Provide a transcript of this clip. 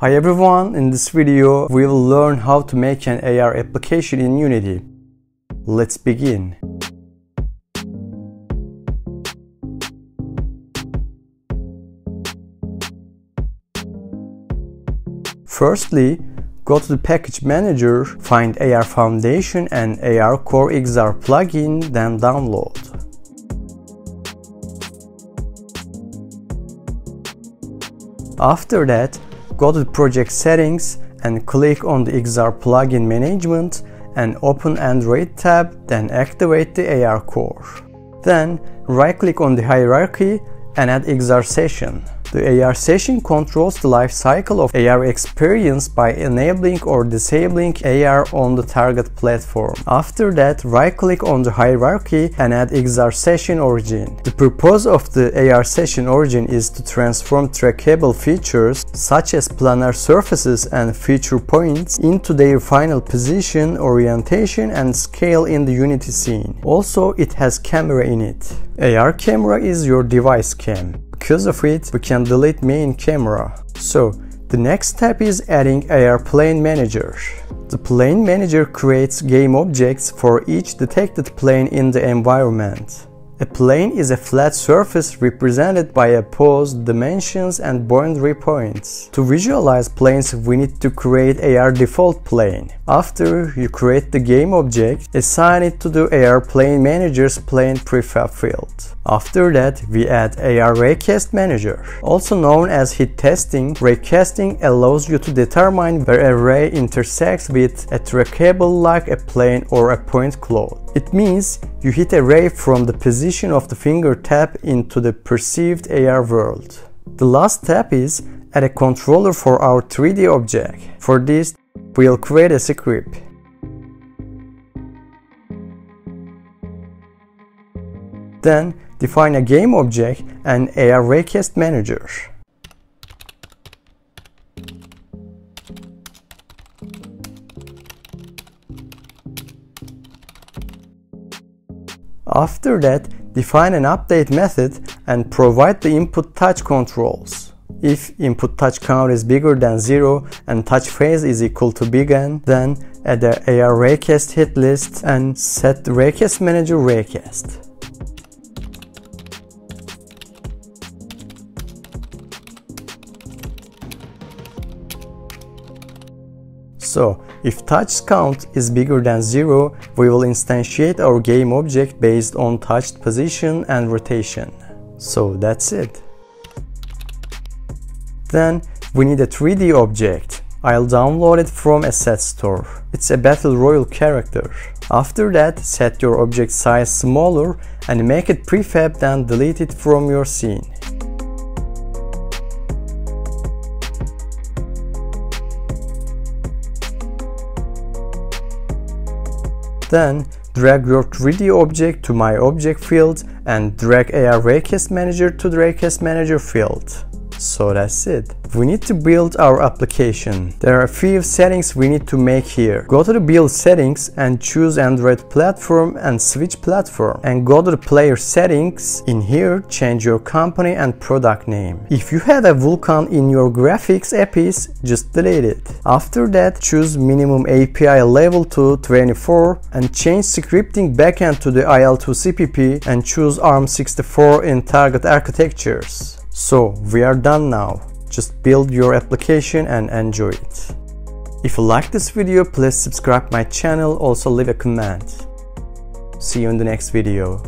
Hi everyone, in this video we will learn how to make an AR application in Unity. Let's begin. Firstly, go to the package manager, find AR Foundation and ARCore XR plugin, then download. After that, go to project settings and click on the XR plugin management and open Android tab, then activate the ARCore. Then right click on the hierarchy and add XR session. The AR session controls the life cycle of AR experience by enabling or disabling AR on the target platform. After that, right-click on the hierarchy and add XR session origin. The purpose of the AR session origin is to transform trackable features such as planar surfaces and feature points into their final position, orientation and scale in the Unity scene. Also, it has camera in it. AR camera is your device cam. Because of it, we can delete main camera. So, the next step is adding AR Plane Manager. The Plane Manager creates game objects for each detected plane in the environment. A plane is a flat surface represented by a pose, dimensions and boundary points. To visualize planes, we need to create AR default plane. After you create the game object, assign it to the AR Plane Manager's plane prefab field. After that, we add AR Raycast Manager. Also known as hit testing, raycasting allows you to determine where a ray intersects with a trackable like a plane or a point cloud. It means you hit a ray from the position of the finger tap into the perceived AR world. The last step is add a controller for our 3D object. For this, we'll create a script. Then define a game object and AR Raycast Manager. After that, define an update method and provide the input touch controls. If input touch count is bigger than 0 and touch phase is equal to begin, then add the AR Raycast hit list and set Raycast Manager Raycast. So, if touch count is bigger than 0, we will instantiate our game object based on touched position and rotation. So that's it. Then we need a 3D object. I'll download it from Asset Store. It's a Battle royal character. After that, set your object size smaller and make it prefab then delete it from your scene. Then drag your 3D object to my object field and drag AR Raycast Manager to the Raycast Manager field. So that's it. We need to build our application. There are a few settings we need to make here. Go to the build settings and choose Android platform and switch platform. And go to the player settings. In here, change your company and product name. If you had a Vulkan in your graphics APIs, just delete it. After that, choose minimum API level to 24 and change scripting backend to the IL2 CPP and choose ARM64 in target architectures. So we are done now. Just build your application and enjoy it. If you like this video, please subscribe my channel, also leave a comment. See you in the next video.